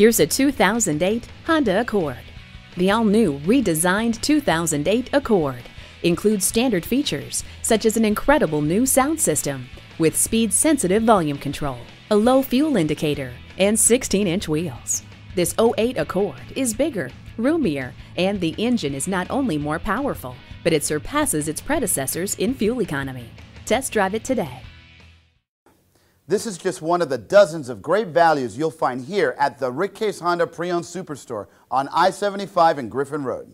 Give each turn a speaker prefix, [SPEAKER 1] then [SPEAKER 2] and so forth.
[SPEAKER 1] Here's a 2008 Honda Accord. The all-new, redesigned 2008 Accord includes standard features such as an incredible new sound system with speed-sensitive volume control, a low fuel indicator, and 16-inch wheels. This 08 Accord is bigger, roomier, and the engine is not only more powerful, but it surpasses its predecessors in fuel economy. Test drive it today.
[SPEAKER 2] This is just one of the dozens of great values you'll find here at the Rick Case Honda Pre-Owned Superstore on I-75 and Griffin Road.